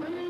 Hallelujah.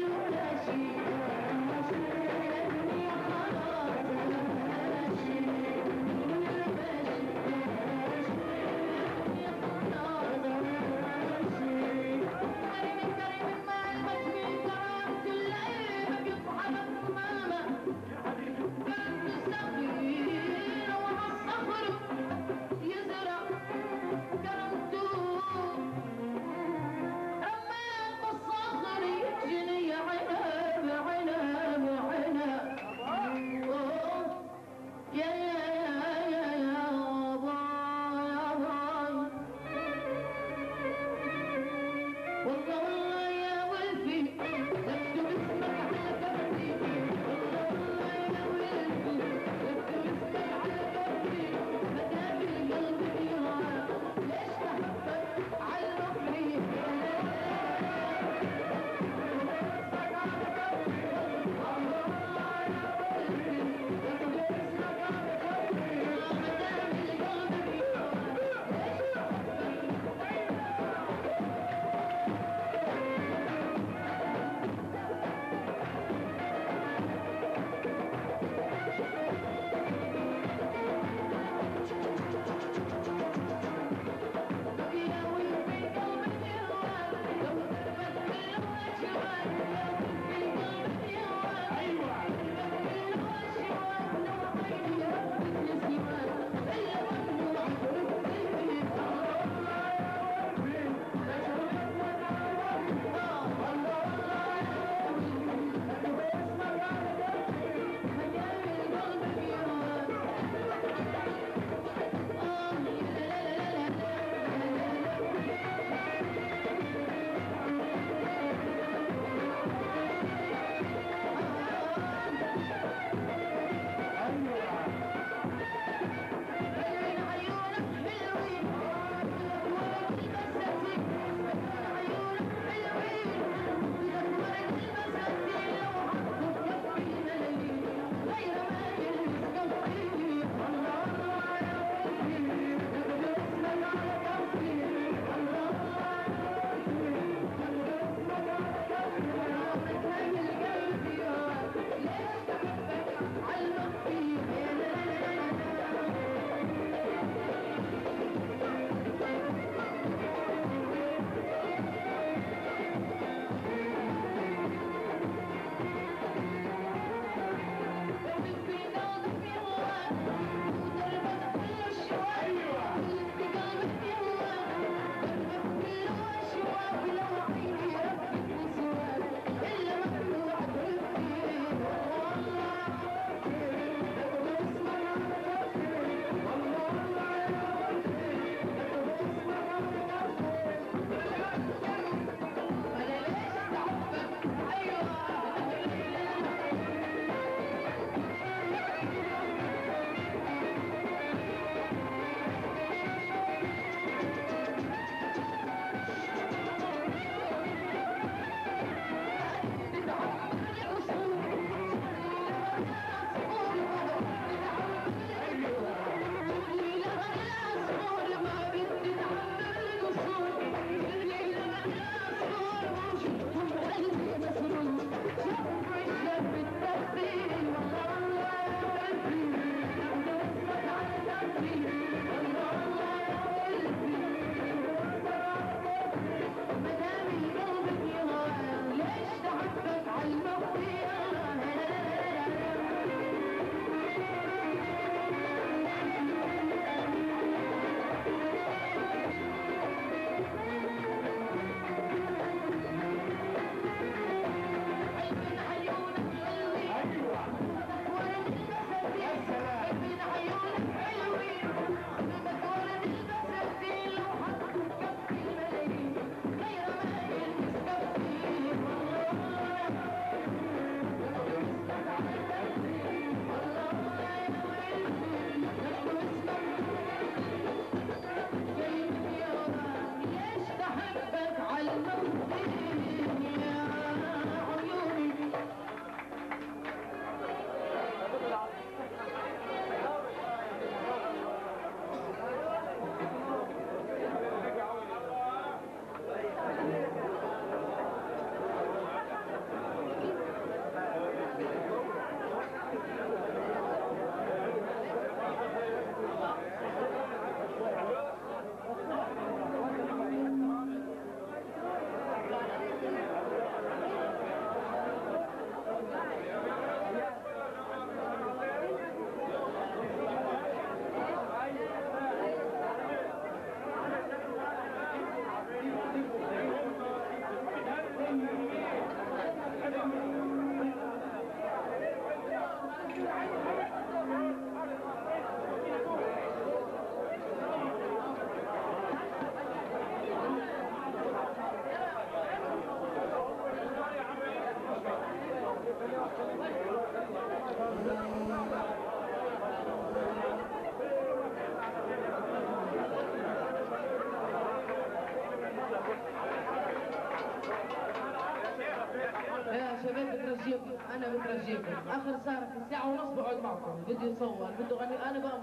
أنا بترجيكم آخر ساعة في ساعه ونص بقعد معكم. بدي أصور. بده غني أنا بقى